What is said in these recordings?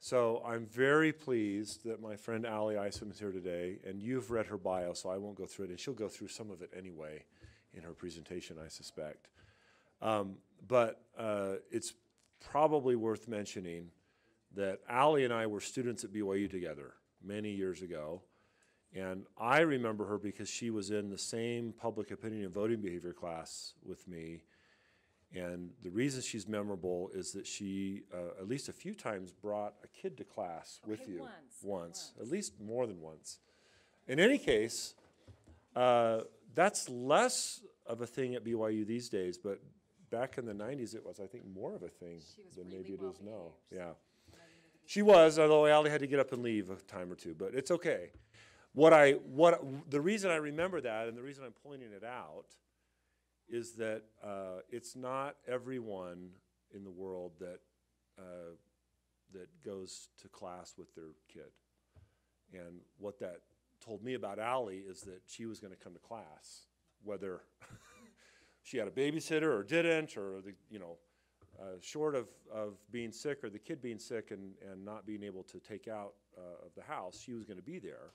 So I'm very pleased that my friend Ally Isom is here today, and you've read her bio, so I won't go through it, and she'll go through some of it anyway in her presentation, I suspect. Um, but uh, it's probably worth mentioning that Ally and I were students at BYU together many years ago. And I remember her because she was in the same public opinion and voting behavior class with me. And the reason she's memorable is that she, uh, at least a few times, brought a kid to class with you. once, Once, at least more than once. In any case, uh, that's less of a thing at BYU these days, but back in the 90s, it was, I think, more of a thing than really maybe it well is now. Yeah. She was, although Ally had to get up and leave a time or two, but it's okay. What I, what, the reason I remember that and the reason I'm pointing it out is that uh, it's not everyone in the world that, uh, that goes to class with their kid. And what that told me about Ally is that she was going to come to class, whether she had a babysitter or didn't, or the, you know, uh, short of, of being sick or the kid being sick and, and not being able to take out uh, of the house, she was going to be there.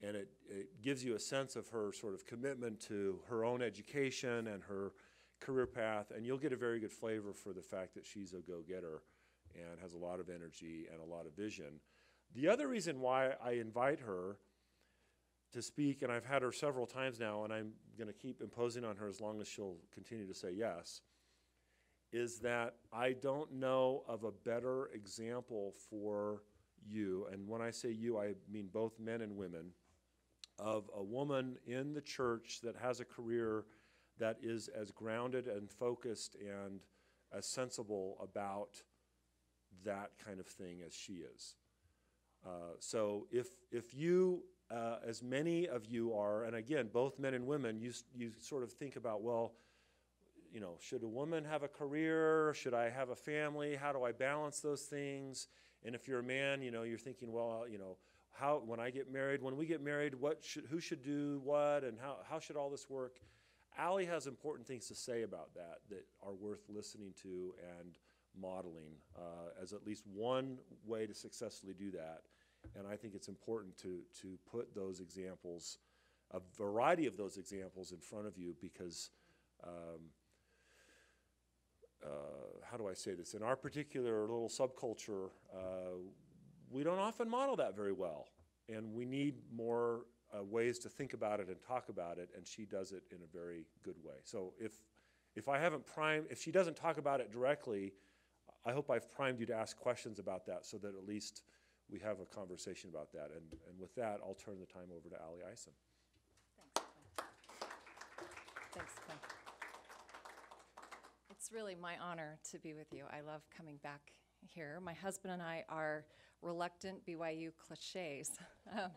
And it, it gives you a sense of her sort of commitment to her own education and her career path, and you'll get a very good flavor for the fact that she's a go-getter and has a lot of energy and a lot of vision. The other reason why I invite her to speak, and I've had her several times now, and I'm going to keep imposing on her as long as she'll continue to say yes, is that I don't know of a better example for you, and when I say you, I mean both men and women, of a woman in the church that has a career that is as grounded and focused and as sensible about that kind of thing as she is. Uh, so if, if you, uh, as many of you are, and again, both men and women, you, you sort of think about, well, you know, should a woman have a career? Should I have a family? How do I balance those things? And if you're a man, you know, you're thinking, well, you know, how, when I get married, when we get married, what should, who should do what and how, how should all this work? Ally has important things to say about that that are worth listening to and modeling uh, as at least one way to successfully do that. And I think it's important to, to put those examples, a variety of those examples in front of you because um, uh, how do I say this? In our particular little subculture, uh, we don't often model that very well. And we need more uh, ways to think about it and talk about it, and she does it in a very good way. So if, if I haven't primed, if she doesn't talk about it directly, I hope I've primed you to ask questions about that so that at least we have a conversation about that. And, and with that, I'll turn the time over to Ally Isom. Thanks, Quinn. It's really my honor to be with you. I love coming back here. My husband and I are reluctant BYU cliches. Um,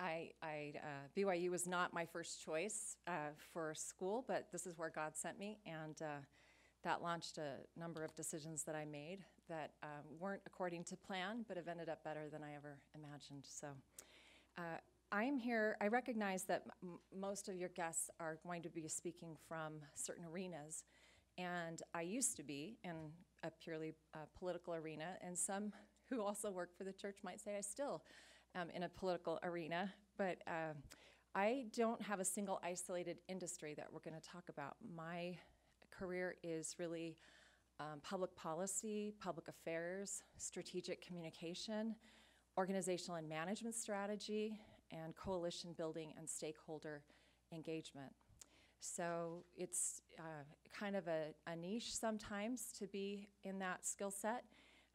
I, I, uh, BYU was not my first choice uh, for school, but this is where God sent me, and uh, that launched a number of decisions that I made that um, weren't according to plan, but have ended up better than I ever imagined. So. Uh, I'm here, I recognize that most of your guests are going to be speaking from certain arenas, and I used to be in a purely uh, political arena, and some who also work for the church might say I still am in a political arena, but um, I don't have a single isolated industry that we're going to talk about. My career is really um, public policy, public affairs, strategic communication, organizational and management strategy, and coalition building and stakeholder engagement. So it's uh, kind of a, a niche sometimes to be in that skill set.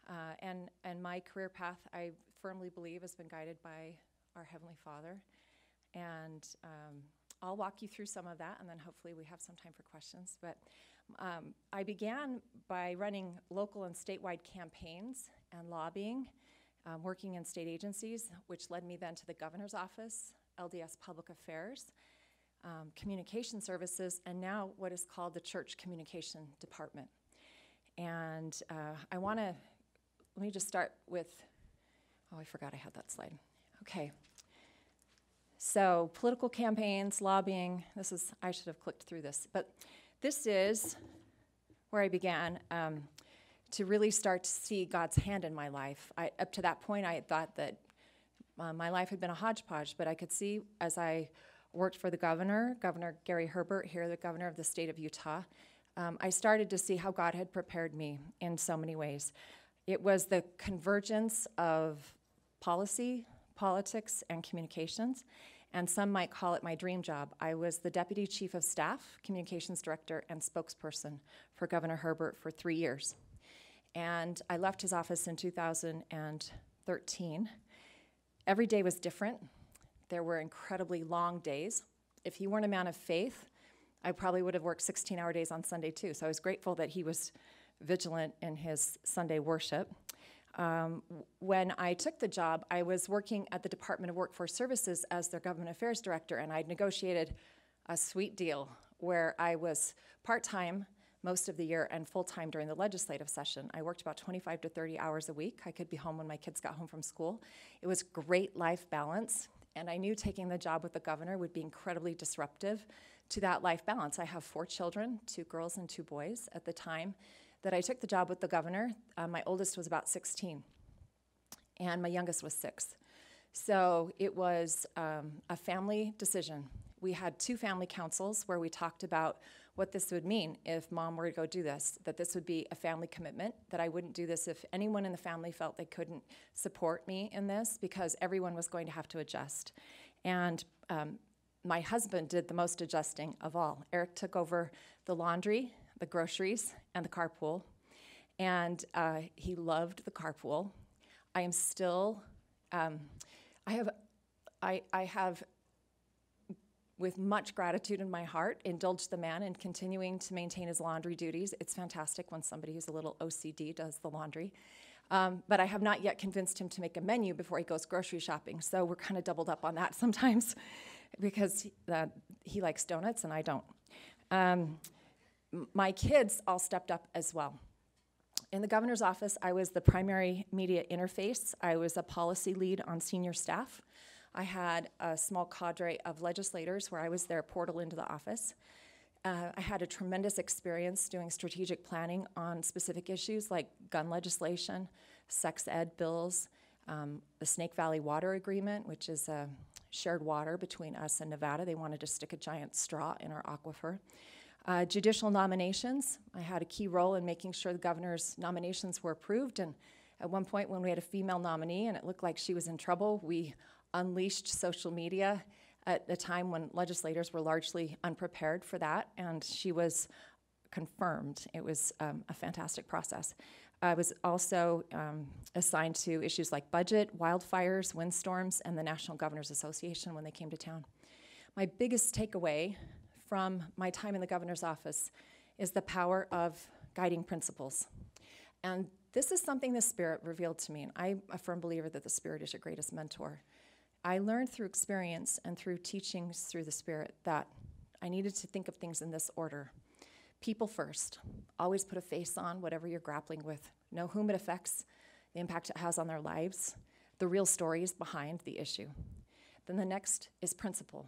Uh, and, and my career path, I firmly believe, has been guided by our Heavenly Father. And um, I'll walk you through some of that, and then hopefully we have some time for questions. But um, I began by running local and statewide campaigns and lobbying, um, working in state agencies, which led me then to the governor's office, LDS Public Affairs, um, Communication Services, and now what is called the Church Communication Department. And uh, I want to, let me just start with, oh, I forgot I had that slide. Okay. So, political campaigns, lobbying, this is, I should have clicked through this, but this is where I began. Um, to really start to see God's hand in my life. I, up to that point, I had thought that uh, my life had been a hodgepodge, but I could see as I worked for the governor, Governor Gary Herbert, here, the governor of the state of Utah, um, I started to see how God had prepared me in so many ways. It was the convergence of policy, politics, and communications, and some might call it my dream job. I was the deputy chief of staff, communications director, and spokesperson for Governor Herbert for three years. And I left his office in 2013. Every day was different. There were incredibly long days. If he weren't a man of faith, I probably would have worked 16 hour days on Sunday too. So I was grateful that he was vigilant in his Sunday worship. Um, when I took the job, I was working at the Department of Workforce Services as their government affairs director, and I'd negotiated a sweet deal where I was part time most of the year and full time during the legislative session. I worked about 25 to 30 hours a week. I could be home when my kids got home from school. It was great life balance, and I knew taking the job with the governor would be incredibly disruptive to that life balance. I have four children, two girls and two boys at the time that I took the job with the governor. Uh, my oldest was about 16, and my youngest was six. So it was um, a family decision. We had two family councils where we talked about what this would mean if mom were to go do this, that this would be a family commitment, that I wouldn't do this if anyone in the family felt they couldn't support me in this because everyone was going to have to adjust. And um, my husband did the most adjusting of all. Eric took over the laundry, the groceries, and the carpool. And uh, he loved the carpool. I am still, um, I have, I, I have, with much gratitude in my heart, indulged the man in continuing to maintain his laundry duties. It's fantastic when somebody who's a little OCD does the laundry. Um, but I have not yet convinced him to make a menu before he goes grocery shopping. So we're kind of doubled up on that sometimes because he, uh, he likes donuts and I don't. Um, my kids all stepped up as well. In the governor's office, I was the primary media interface. I was a policy lead on senior staff. I had a small cadre of legislators where I was their portal into the office. Uh, I had a tremendous experience doing strategic planning on specific issues like gun legislation, sex ed bills, um, the Snake Valley Water Agreement, which is a shared water between us and Nevada. They wanted to stick a giant straw in our aquifer. Uh, judicial nominations, I had a key role in making sure the governor's nominations were approved. And at one point, when we had a female nominee and it looked like she was in trouble, we unleashed social media at a time when legislators were largely unprepared for that, and she was confirmed. It was um, a fantastic process. I was also um, assigned to issues like budget, wildfires, windstorms, and the National Governors Association when they came to town. My biggest takeaway from my time in the governor's office is the power of guiding principles. And this is something the Spirit revealed to me, and I'm a firm believer that the Spirit is your greatest mentor. I learned through experience and through teachings through the Spirit that I needed to think of things in this order people first. Always put a face on whatever you're grappling with. Know whom it affects, the impact it has on their lives, the real stories behind the issue. Then the next is principle.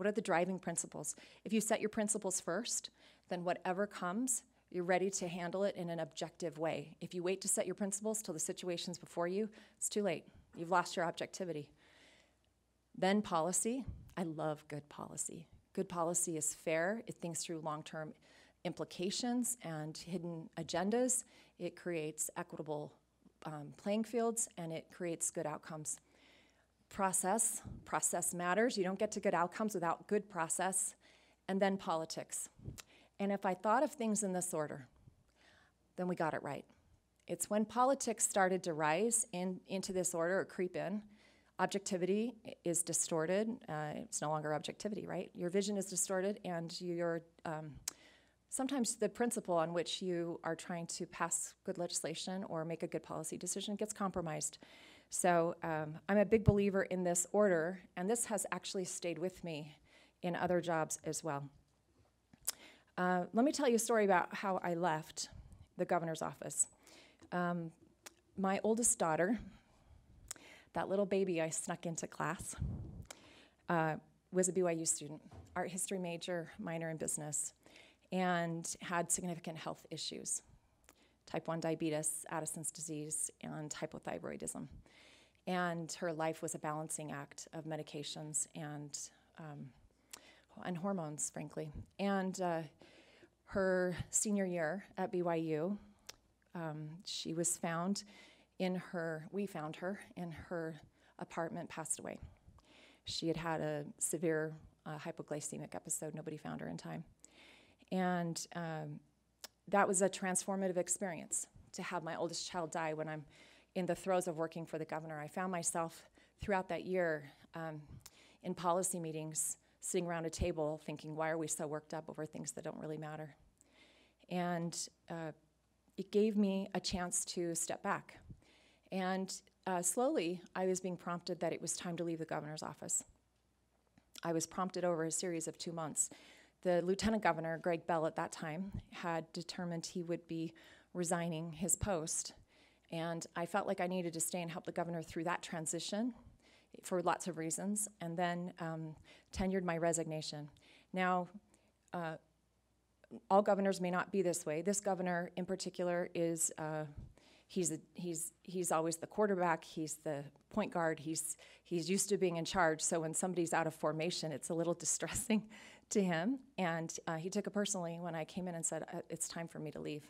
What are the driving principles? If you set your principles first, then whatever comes, you're ready to handle it in an objective way. If you wait to set your principles till the situation's before you, it's too late. You've lost your objectivity. Then policy. I love good policy. Good policy is fair, it thinks through long term implications and hidden agendas. It creates equitable um, playing fields and it creates good outcomes. Process, process matters. You don't get to good outcomes without good process. And then politics. And if I thought of things in this order, then we got it right. It's when politics started to rise in, into this order or creep in, objectivity is distorted. Uh, it's no longer objectivity, right? Your vision is distorted, and your um, sometimes the principle on which you are trying to pass good legislation or make a good policy decision gets compromised. So um, I'm a big believer in this order, and this has actually stayed with me in other jobs as well. Uh, let me tell you a story about how I left the governor's office. Um, my oldest daughter, that little baby I snuck into class, uh, was a BYU student, art history major, minor in business and had significant health issues. type 1 diabetes, Addison's disease, and hypothyroidism. And her life was a balancing act of medications and, um, and hormones, frankly. And uh, her senior year at BYU, um, she was found in her, we found her in her apartment, passed away. She had had a severe uh, hypoglycemic episode. Nobody found her in time. And um, that was a transformative experience to have my oldest child die when I'm in the throes of working for the governor. I found myself throughout that year um, in policy meetings sitting around a table thinking, why are we so worked up over things that don't really matter? And uh, it gave me a chance to step back. And uh, slowly, I was being prompted that it was time to leave the governor's office. I was prompted over a series of two months. The lieutenant governor, Greg Bell, at that time, had determined he would be resigning his post. And I felt like I needed to stay and help the governor through that transition for lots of reasons, and then um, tenured my resignation. Now, uh, all governors may not be this way. This governor, in particular, is uh, he's a, he's he's always the quarterback. He's the point guard. He's he's used to being in charge. So when somebody's out of formation, it's a little distressing to him. And uh, he took it personally when I came in and said, uh, "It's time for me to leave."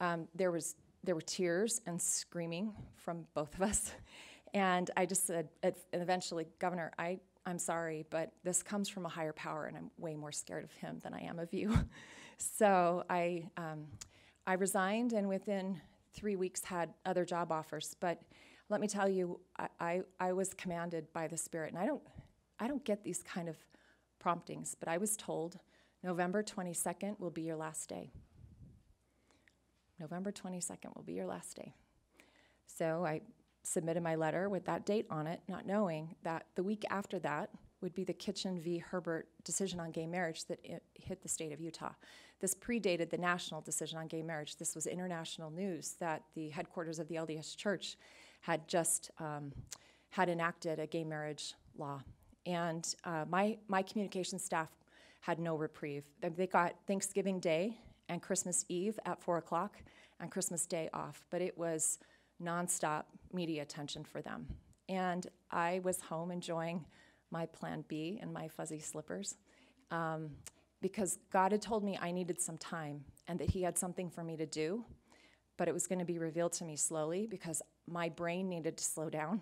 Um, there was there were tears and screaming from both of us, and I just said, and eventually, Governor, I I'm sorry, but this comes from a higher power, and I'm way more scared of him than I am of you. so I um, I resigned, and within three weeks had other job offers. But let me tell you, I, I, I was commanded by the Spirit, and I don't, I don't get these kind of promptings, but I was told November 22nd will be your last day. November 22nd will be your last day. So I submitted my letter with that date on it, not knowing that the week after that would be the Kitchen v. Herbert decision on gay marriage that hit the state of Utah. This predated the national decision on gay marriage. This was international news that the headquarters of the LDS Church had just um, had enacted a gay marriage law. And uh, my, my communication staff had no reprieve. They got Thanksgiving Day and Christmas Eve at 4 o'clock and Christmas Day off, but it was nonstop media attention for them. And I was home enjoying my plan B and my fuzzy slippers. Um, because God had told me I needed some time and that He had something for me to do, but it was going to be revealed to me slowly because my brain needed to slow down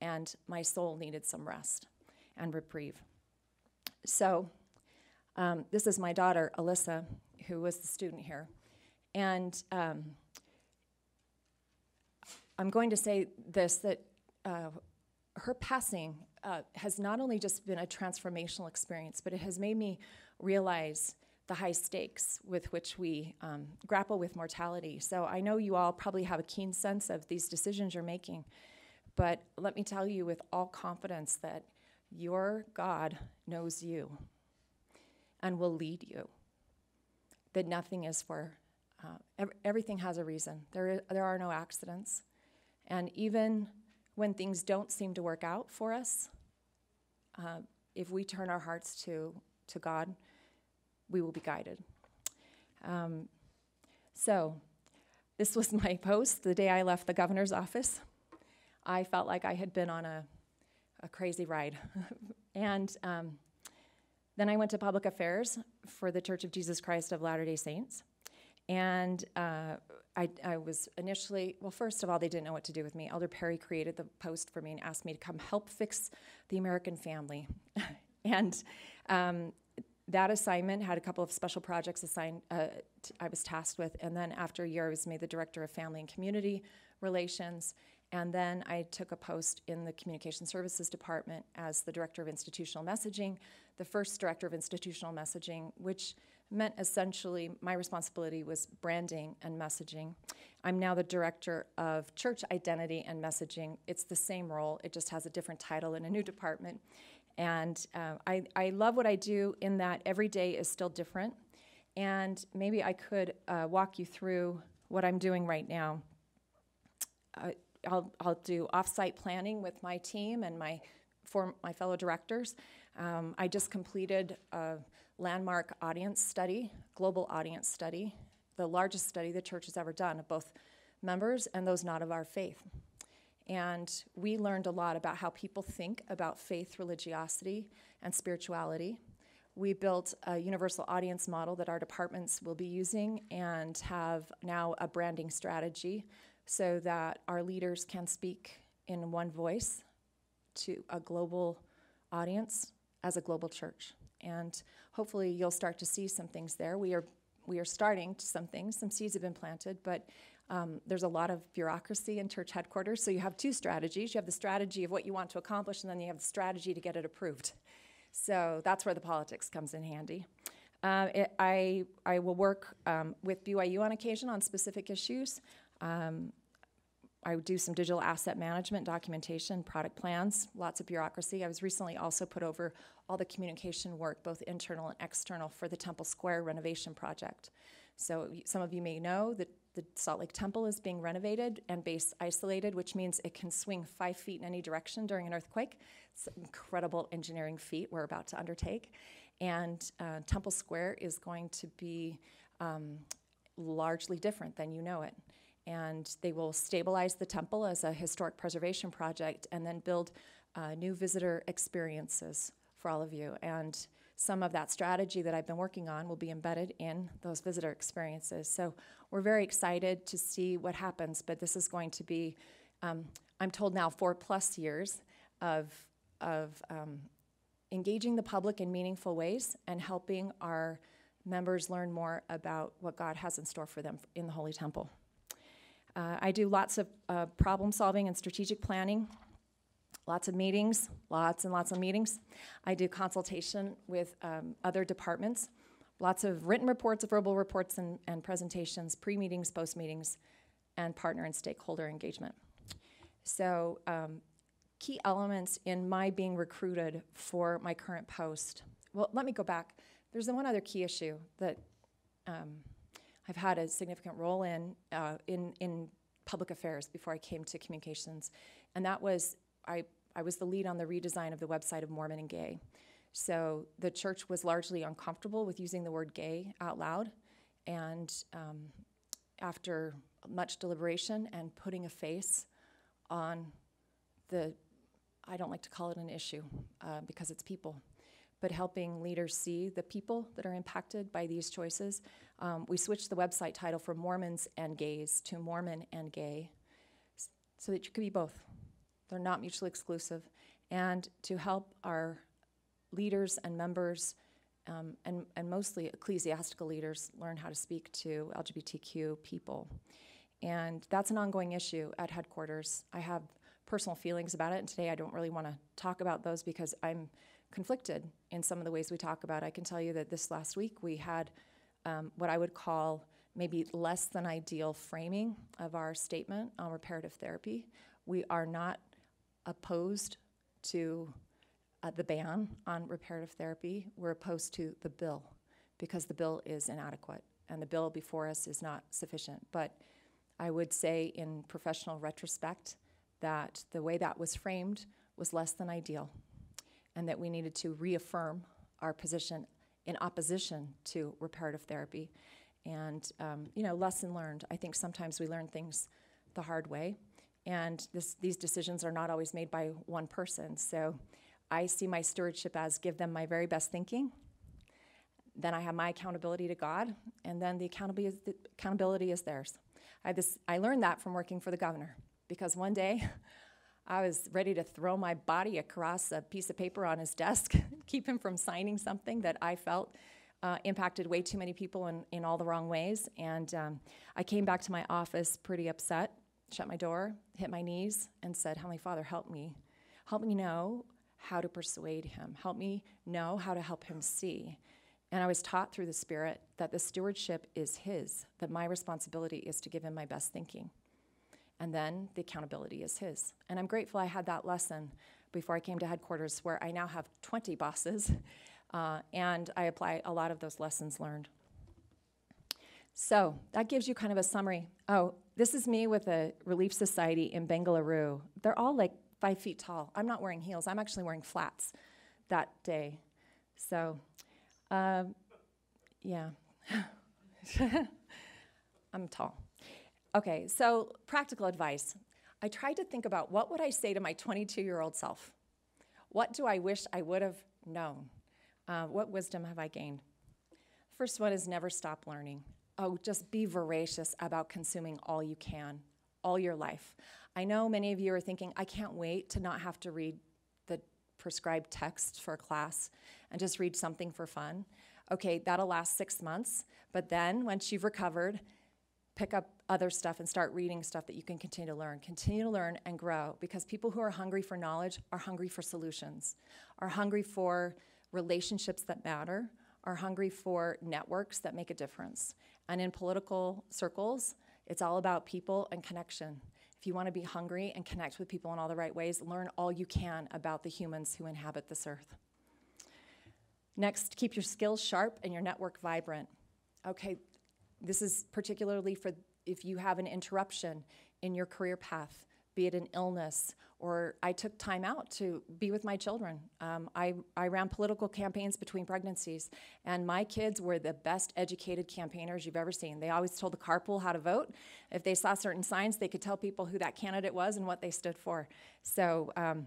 and my soul needed some rest and reprieve. So, um, this is my daughter, Alyssa, who was the student here. And um, I'm going to say this that uh, her passing uh, has not only just been a transformational experience, but it has made me realize the high stakes with which we um, grapple with mortality. So I know you all probably have a keen sense of these decisions you're making, but let me tell you with all confidence that your God knows you and will lead you. That nothing is for, uh, ev- everything has a reason. There, is, there are no accidents. And even when things don't seem to work out for us, uh, if we turn our hearts to, to God, we will be guided. Um, so, this was my post the day I left the governor's office. I felt like I had been on a, a crazy ride. and um, then I went to public affairs for the Church of Jesus Christ of Latter day Saints. And uh, I, I, was initially, well, first of all, they didn't know what to do with me. Elder Perry created the post for me and asked me to come help fix the American family. and um, that assignment had a couple of special projects assigned uh, I was tasked with, and then after a year, I was made the director of family and community relations, and then I took a post in the communication services department as the director of institutional messaging, the first director of institutional messaging, which meant essentially my responsibility was branding and messaging. I'm now the director of church identity and messaging. It's the same role, it just has a different title in a new department. And uh, I, I love what I do in that every day is still different. And maybe I could uh, walk you through what I'm doing right now. Uh, I'll, I'll do offsite planning with my team and my, for my fellow directors. Um, I just completed a landmark audience study, global audience study, the largest study the church has ever done of both members and those not of our faith. And we learned a lot about how people think about faith, religiosity, and spirituality. We built a universal audience model that our departments will be using and have now a branding strategy so that our leaders can speak in one voice to a global audience as a global church. And hopefully you'll start to see some things there. We are we are starting to some things, some seeds have been planted, but um, there's a lot of bureaucracy in church headquarters. So you have two strategies. You have the strategy of what you want to accomplish, and then you have the strategy to get it approved. So that's where the politics comes in handy. Uh, it, I, I will work um, with BYU on occasion on specific issues. Um, I do some digital asset management, documentation, product plans, lots of bureaucracy. I was recently also put over all the communication work, both internal and external, for the Temple Square renovation project. So some of you may know that the Salt Lake Temple is being renovated and base isolated, which means it can swing five feet in any direction during an earthquake. It's an incredible engineering feat we're about to undertake. And uh, Temple Square is going to be um, largely different than you know it and they will stabilize the temple as a historic preservation project and then build uh, new visitor experiences for all of you. And some of that strategy that I've been working on will be embedded in those visitor experiences. So we're very excited to see what happens, but this is going to be, um, I'm told now, four plus years of, of um, engaging the public in meaningful ways and helping our members learn more about what God has in store for them in the Holy Temple. Uh, I do lots of uh, problem solving and strategic planning, lots of meetings, lots and lots of meetings. I do consultation with um, other departments, lots of written reports, verbal reports, and, and presentations, pre meetings, post meetings, and partner and stakeholder engagement. So, um, key elements in my being recruited for my current post. Well, let me go back. There's the one other key issue that um, I've had a significant role in, uh, in, in public affairs before I came to communications. And that was, I, I was the lead on the redesign of the website of Mormon and Gay. So the church was largely uncomfortable with using the word gay out loud. And um, after much deliberation and putting a face on the, I don't like to call it an issue uh, because it's people, but helping leaders see the people that are impacted by these choices. Um, we switched the website title from Mormons and Gays to Mormon and Gay so that you could be both. They're not mutually exclusive. And to help our leaders and members, um, and, and mostly ecclesiastical leaders, learn how to speak to LGBTQ people. And that's an ongoing issue at headquarters. I have personal feelings about it, and today I don't really want to talk about those because I'm conflicted in some of the ways we talk about. I can tell you that this last week we had um, what I would call maybe less than ideal framing of our statement on reparative therapy. We are not opposed to uh, the ban on reparative therapy. We're opposed to the bill because the bill is inadequate and the bill before us is not sufficient. But I would say, in professional retrospect, that the way that was framed was less than ideal and that we needed to reaffirm our position in opposition to reparative therapy. And, um, you know, lesson learned. I think sometimes we learn things the hard way, and this, these decisions are not always made by one person. So I see my stewardship as give them my very best thinking. Then I have my accountability to God, and then the accountability is, the accountability is theirs. I, this, I learned that from working for the governor because one day I was ready to throw my body across a piece of paper on his desk, keep him from signing something that I felt uh, impacted way too many people in, in all the wrong ways. And um, I came back to my office pretty upset, shut my door, hit my knees, and said, Heavenly Father, help me. Help me know how to persuade him. Help me know how to help him see. And I was taught through the Spirit that the stewardship is his, that my responsibility is to give him my best thinking and then the accountability is his. And I'm grateful I had that lesson before I came to headquarters, where I now have 20 bosses, uh, and I apply a lot of those lessons learned. So that gives you kind of a summary. Oh, this is me with a Relief Society in Bengaluru. They're all like five feet tall. I'm not wearing heels, I'm actually wearing flats that day. So, um, yeah. I'm tall. Okay, so practical advice. I tried to think about what would I say to my 22 year old self? What do I wish I would have known? Uh, what wisdom have I gained? First one is never stop learning. Oh, just be voracious about consuming all you can, all your life. I know many of you are thinking, I can't wait to not have to read the prescribed text for a class and just read something for fun. Okay, that'll last six months, but then once you've recovered, pick up other stuff and start reading stuff that you can continue to learn. Continue to learn and grow because people who are hungry for knowledge are hungry for solutions, are hungry for relationships that matter, are hungry for networks that make a difference. And in political circles, it's all about people and connection. If you want to be hungry and connect with people in all the right ways, learn all you can about the humans who inhabit this earth. Next, keep your skills sharp and your network vibrant. Okay, this is particularly for if you have an interruption in your career path, be it an illness, or I took time out to be with my children. Um, I, I ran political campaigns between pregnancies, and my kids were the best educated campaigners you've ever seen. They always told the carpool how to vote. If they saw certain signs, they could tell people who that candidate was and what they stood for. So, um,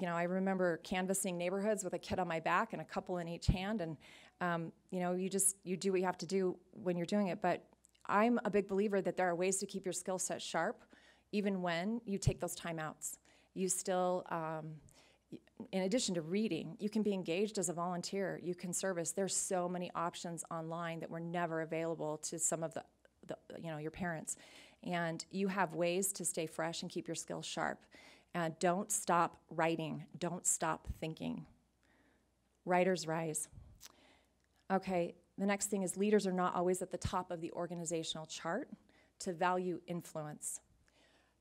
you know, I remember canvassing neighborhoods with a kid on my back and a couple in each hand, and um, you know, you just you do what you have to do when you're doing it. But I'm a big believer that there are ways to keep your skill set sharp, even when you take those timeouts. You still, um, in addition to reading, you can be engaged as a volunteer. You can service. There's so many options online that were never available to some of the, the you know, your parents, and you have ways to stay fresh and keep your skills sharp. And don't stop writing. Don't stop thinking. Writers rise. Okay, the next thing is leaders are not always at the top of the organizational chart to value influence.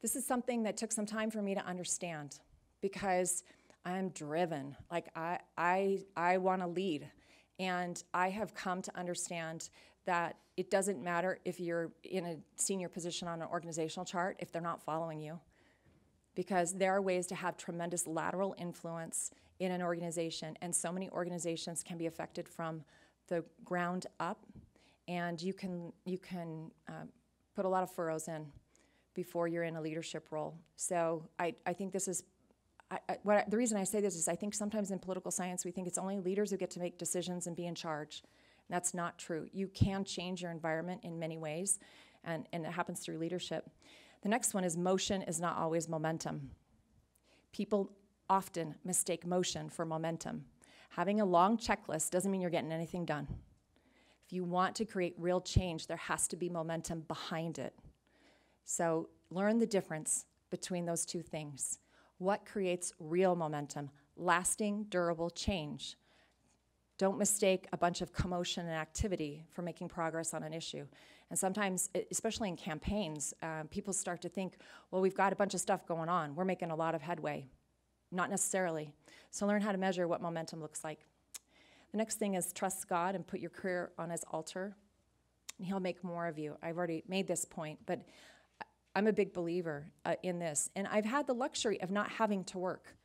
This is something that took some time for me to understand because I'm driven. Like I I I want to lead. And I have come to understand that it doesn't matter if you're in a senior position on an organizational chart if they're not following you. Because there are ways to have tremendous lateral influence in an organization, and so many organizations can be affected from the ground up, and you can you can uh, put a lot of furrows in before you're in a leadership role. So I, I think this is I, I, what, the reason I say this is I think sometimes in political science we think it's only leaders who get to make decisions and be in charge. And that's not true. You can change your environment in many ways, and, and it happens through leadership. The next one is motion is not always momentum. People often mistake motion for momentum. Having a long checklist doesn't mean you're getting anything done. If you want to create real change, there has to be momentum behind it. So learn the difference between those two things. What creates real momentum? Lasting, durable change. Don't mistake a bunch of commotion and activity for making progress on an issue. And sometimes, especially in campaigns, uh, people start to think, well, we've got a bunch of stuff going on. We're making a lot of headway. Not necessarily. So learn how to measure what momentum looks like. The next thing is trust God and put your career on his altar, and he'll make more of you. I've already made this point, but I'm a big believer uh, in this. And I've had the luxury of not having to work.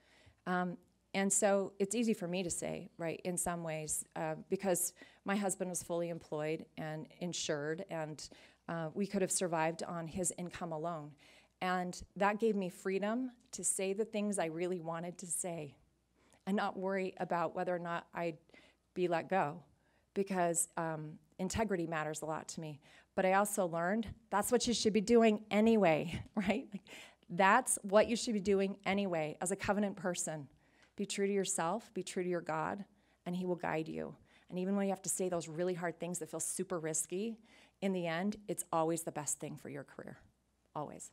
Um, and so it's easy for me to say, right, in some ways, uh, because my husband was fully employed and insured, and uh, we could have survived on his income alone. And that gave me freedom to say the things I really wanted to say and not worry about whether or not I'd be let go because um, integrity matters a lot to me. But I also learned that's what you should be doing anyway, right? Like, that's what you should be doing anyway as a covenant person. Be true to yourself, be true to your God, and He will guide you. And even when you have to say those really hard things that feel super risky, in the end, it's always the best thing for your career. Always.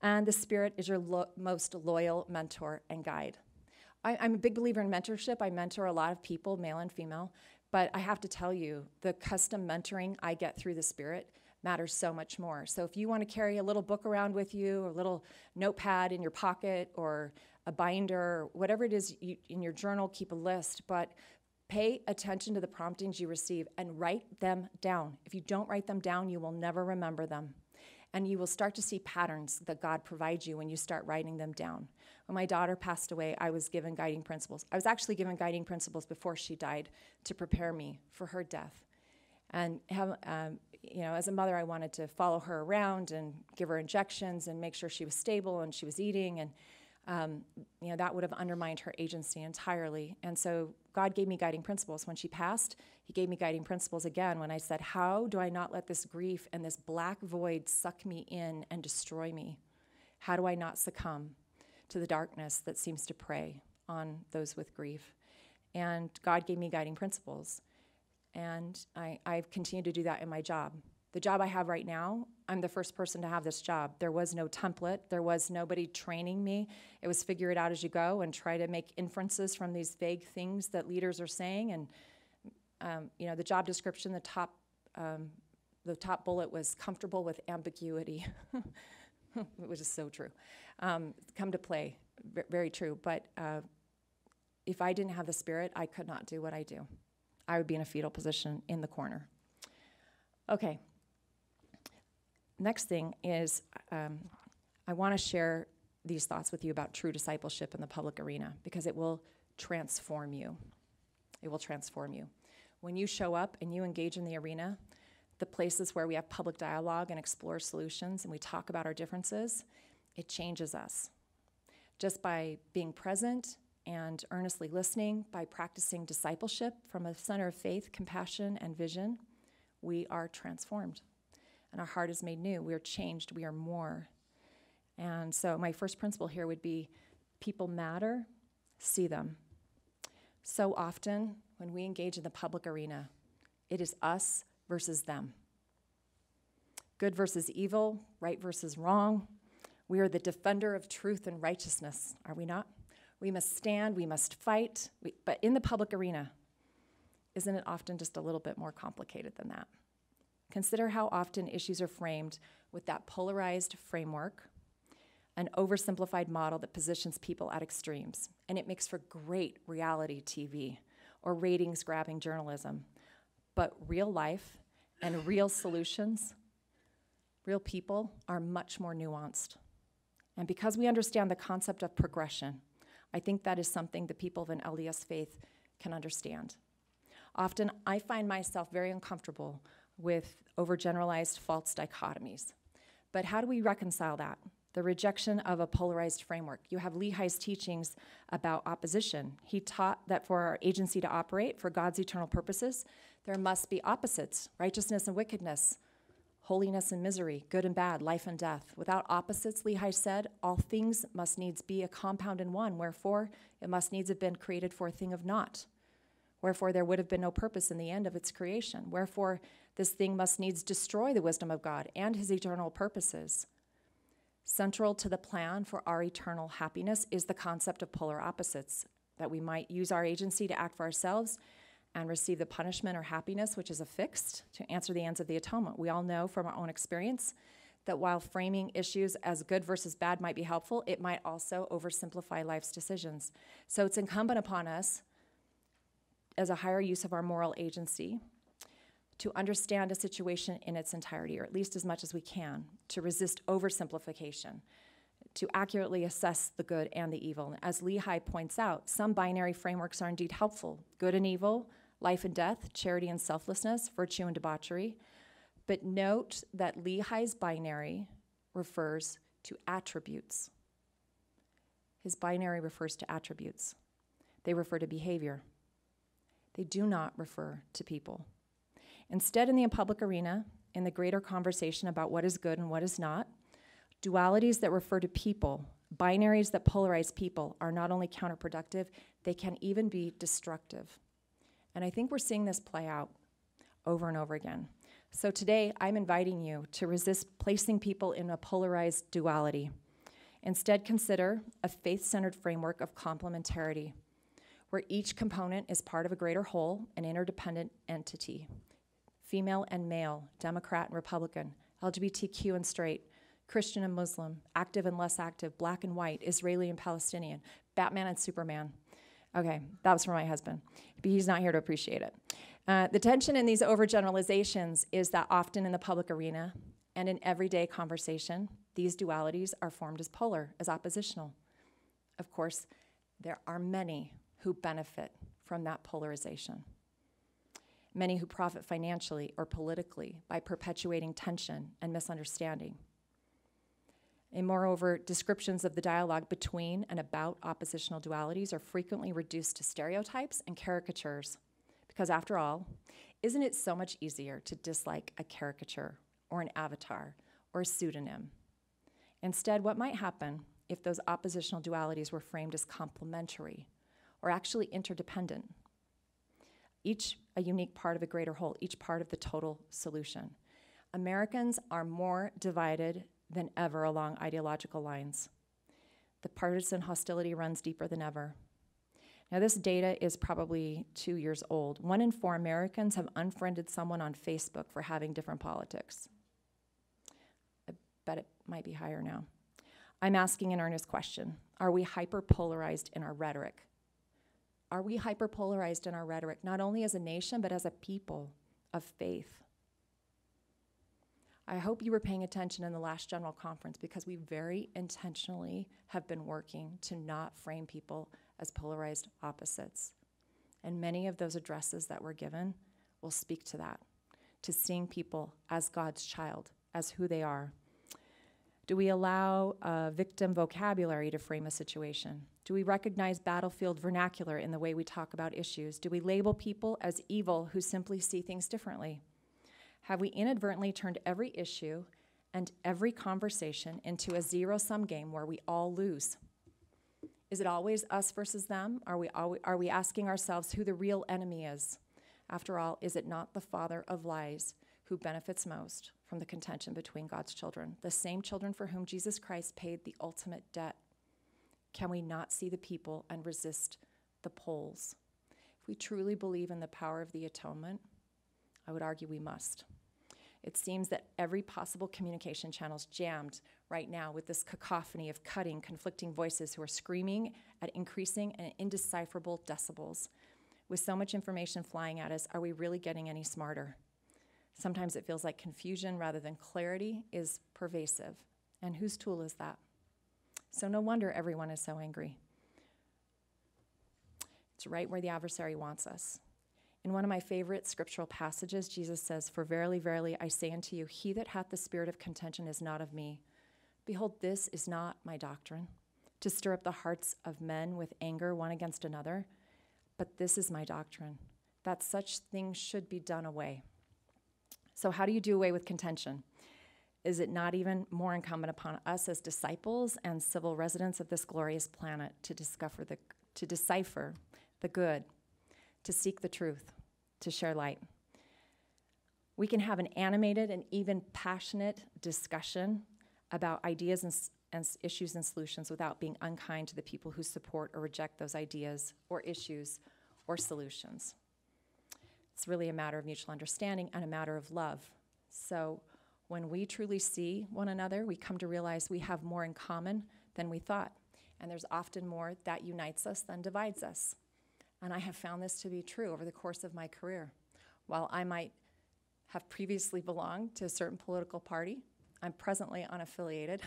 And the Spirit is your lo- most loyal mentor and guide. I, I'm a big believer in mentorship. I mentor a lot of people, male and female. But I have to tell you, the custom mentoring I get through the Spirit matters so much more. So if you want to carry a little book around with you, or a little notepad in your pocket, or a binder, whatever it is you, in your journal, keep a list. But pay attention to the promptings you receive and write them down. If you don't write them down, you will never remember them and you will start to see patterns that God provides you when you start writing them down. When my daughter passed away, I was given guiding principles. I was actually given guiding principles before she died to prepare me for her death. And have, um, you know, as a mother, I wanted to follow her around and give her injections and make sure she was stable and she was eating. And, um, you know, that would have undermined her agency entirely. And so God gave me guiding principles. When she passed, He gave me guiding principles again when I said, How do I not let this grief and this black void suck me in and destroy me? How do I not succumb to the darkness that seems to prey on those with grief? And God gave me guiding principles. And I, I've continued to do that in my job. The job I have right now, I'm the first person to have this job. There was no template, there was nobody training me. It was figure it out as you go and try to make inferences from these vague things that leaders are saying. And, um, you know, the job description, the top, um, the top bullet was comfortable with ambiguity. which is so true. Um, come to play, v- very true. But uh, if I didn't have the spirit, I could not do what I do. I would be in a fetal position in the corner. Okay. Next thing is um, I want to share these thoughts with you about true discipleship in the public arena because it will transform you. It will transform you. When you show up and you engage in the arena, the places where we have public dialogue and explore solutions and we talk about our differences, it changes us. Just by being present and earnestly listening, by practicing discipleship from a center of faith, compassion, and vision, we are transformed. And our heart is made new. We are changed. We are more. And so, my first principle here would be people matter, see them. So often, when we engage in the public arena, it is us versus them. Good versus evil, right versus wrong. We are the defender of truth and righteousness, are we not? We must stand, we must fight. We, but in the public arena, isn't it often just a little bit more complicated than that? Consider how often issues are framed with that polarized framework, an oversimplified model that positions people at extremes, and it makes for great reality TV or ratings grabbing journalism. But real life and real solutions, real people, are much more nuanced. And because we understand the concept of progression, I think that is something the people of an LDS faith can understand. Often I find myself very uncomfortable with overgeneralized false dichotomies. But how do we reconcile that? The rejection of a polarized framework. You have Lehi's teachings about opposition. He taught that for our agency to operate for God's eternal purposes, there must be opposites righteousness and wickedness, holiness and misery, good and bad, life and death. Without opposites, Lehi said, all things must needs be a compound in one, wherefore it must needs have been created for a thing of naught. Wherefore there would have been no purpose in the end of its creation. Wherefore this thing must needs destroy the wisdom of God and his eternal purposes. Central to the plan for our eternal happiness is the concept of polar opposites, that we might use our agency to act for ourselves and receive the punishment or happiness which is affixed to answer the ends of the atonement. We all know from our own experience that while framing issues as good versus bad might be helpful, it might also oversimplify life's decisions. So it's incumbent upon us, as a higher use of our moral agency, to understand a situation in its entirety, or at least as much as we can, to resist oversimplification, to accurately assess the good and the evil. As Lehi points out, some binary frameworks are indeed helpful good and evil, life and death, charity and selflessness, virtue and debauchery. But note that Lehi's binary refers to attributes. His binary refers to attributes, they refer to behavior. They do not refer to people. Instead, in the public arena, in the greater conversation about what is good and what is not, dualities that refer to people, binaries that polarize people, are not only counterproductive, they can even be destructive. And I think we're seeing this play out over and over again. So today, I'm inviting you to resist placing people in a polarized duality. Instead, consider a faith centered framework of complementarity, where each component is part of a greater whole, an interdependent entity. Female and male, Democrat and Republican, LGBTQ and straight, Christian and Muslim, active and less active, black and white, Israeli and Palestinian, Batman and Superman, Okay, that was for my husband. But he's not here to appreciate it. Uh, the tension in these overgeneralizations is that often in the public arena and in everyday conversation, these dualities are formed as polar, as oppositional. Of course, there are many who benefit from that polarization. Many who profit financially or politically by perpetuating tension and misunderstanding. And moreover, descriptions of the dialogue between and about oppositional dualities are frequently reduced to stereotypes and caricatures. Because after all, isn't it so much easier to dislike a caricature or an avatar or a pseudonym? Instead, what might happen if those oppositional dualities were framed as complementary or actually interdependent? Each a unique part of a greater whole, each part of the total solution. Americans are more divided than ever along ideological lines. The partisan hostility runs deeper than ever. Now, this data is probably two years old. One in four Americans have unfriended someone on Facebook for having different politics. I bet it might be higher now. I'm asking an earnest question Are we hyperpolarized in our rhetoric? Are we hyperpolarized in our rhetoric, not only as a nation, but as a people of faith? I hope you were paying attention in the last general conference because we very intentionally have been working to not frame people as polarized opposites. And many of those addresses that were given will speak to that, to seeing people as God's child, as who they are. Do we allow a victim vocabulary to frame a situation? Do we recognize battlefield vernacular in the way we talk about issues? Do we label people as evil who simply see things differently? Have we inadvertently turned every issue and every conversation into a zero sum game where we all lose? Is it always us versus them? Are we, are we asking ourselves who the real enemy is? After all, is it not the father of lies who benefits most from the contention between God's children, the same children for whom Jesus Christ paid the ultimate debt? Can we not see the people and resist the poles? If we truly believe in the power of the atonement, I would argue we must. It seems that every possible communication channel is jammed right now with this cacophony of cutting, conflicting voices who are screaming at increasing and indecipherable decibels. With so much information flying at us, are we really getting any smarter? Sometimes it feels like confusion rather than clarity is pervasive. And whose tool is that? So, no wonder everyone is so angry. It's right where the adversary wants us. In one of my favorite scriptural passages, Jesus says, For verily, verily, I say unto you, he that hath the spirit of contention is not of me. Behold, this is not my doctrine, to stir up the hearts of men with anger one against another, but this is my doctrine, that such things should be done away. So, how do you do away with contention? Is it not even more incumbent upon us as disciples and civil residents of this glorious planet to discover the, to decipher the good to seek the truth, to share light. We can have an animated and even passionate discussion about ideas and, and, issues and solutions without being unkind to the people who support or reject those ideas or issues or solutions. It's really a matter of mutual understanding and a matter of love. So, when we truly see one another, we come to realize we have more in common than we thought. And there's often more that unites us than divides us. And I have found this to be true over the course of my career. While I might have previously belonged to a certain political party, I'm presently unaffiliated,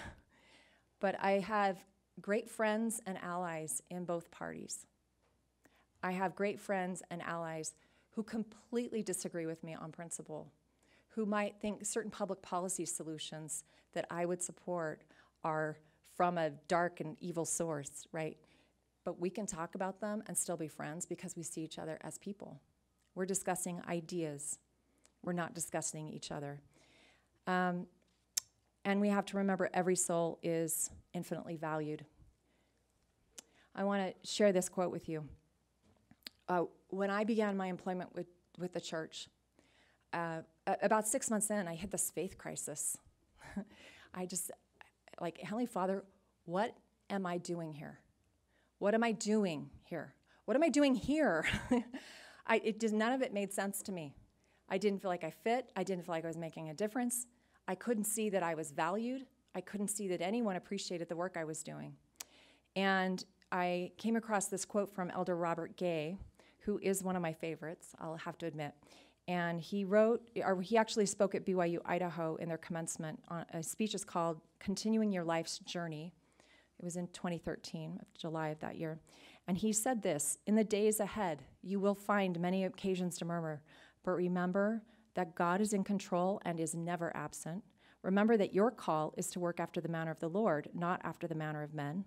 but I have great friends and allies in both parties. I have great friends and allies who completely disagree with me on principle, who might think certain public policy solutions that I would support are from a dark and evil source, right? but we can talk about them and still be friends because we see each other as people. We're discussing ideas, we're not discussing each other. Um, and we have to remember every soul is infinitely valued. I want to share this quote with you. Uh, when I began my employment with, with the church, uh, about six months in, I hit this faith crisis. I just, like, Heavenly Father, what am I doing here? What am I doing here? What am I doing here? I, it did, none of it made sense to me. I didn't feel like I fit. I didn't feel like I was making a difference. I couldn't see that I was valued. I couldn't see that anyone appreciated the work I was doing. And I came across this quote from Elder Robert Gay, who is one of my favorites, I'll have to admit. And he wrote, or he actually spoke at BYU Idaho in their commencement. On, a speech is called Continuing Your Life's Journey it was in 2013, July of that year. And he said this In the days ahead, you will find many occasions to murmur, but remember that God is in control and is never absent. Remember that your call is to work after the manner of the Lord, not after the manner of men,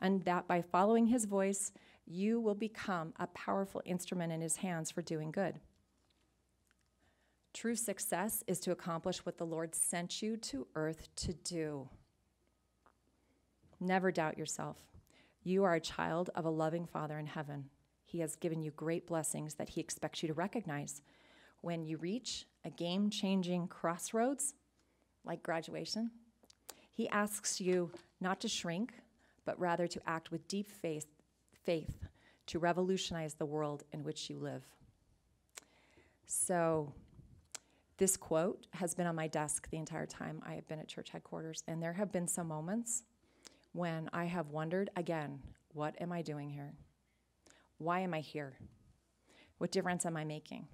and that by following his voice, you will become a powerful instrument in his hands for doing good. True success is to accomplish what the Lord sent you to earth to do. Never doubt yourself. You are a child of a loving Father in heaven. He has given you great blessings that He expects you to recognize. When you reach a game changing crossroads, like graduation, He asks you not to shrink, but rather to act with deep faith, faith to revolutionize the world in which you live. So, this quote has been on my desk the entire time I have been at church headquarters, and there have been some moments when I have wondered again, what am I doing here? Why am I here? What difference am I making?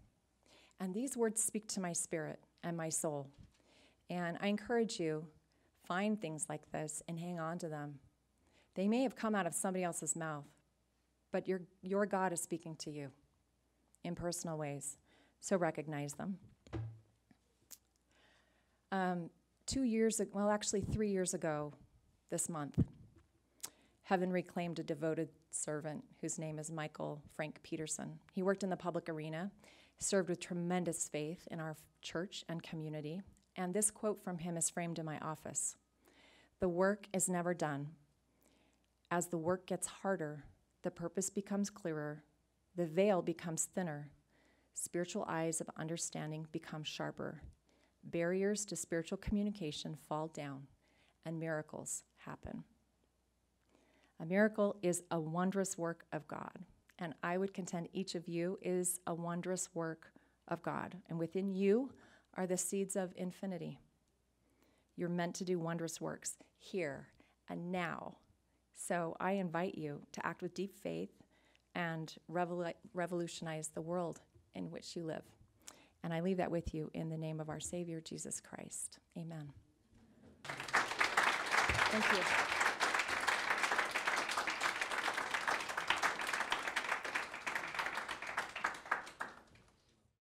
And these words speak to my spirit and my soul. And I encourage you, find things like this and hang on to them. They may have come out of somebody else's mouth, but your, your God is speaking to you in personal ways. So recognize them. Um, two years, ago, well, actually, three years ago this month, Heaven reclaimed a devoted servant whose name is Michael Frank Peterson. He worked in the public arena, served with tremendous faith in our church and community, and this quote from him is framed in my office The work is never done. As the work gets harder, the purpose becomes clearer, the veil becomes thinner, spiritual eyes of understanding become sharper, barriers to spiritual communication fall down, and miracles happen. A miracle is a wondrous work of God. And I would contend each of you is a wondrous work of God. And within you are the seeds of infinity. You're meant to do wondrous works here and now. So I invite you to act with deep faith and revol- revolutionize the world in which you live. And I leave that with you in the name of our Savior, Jesus Christ. Amen. Thank you.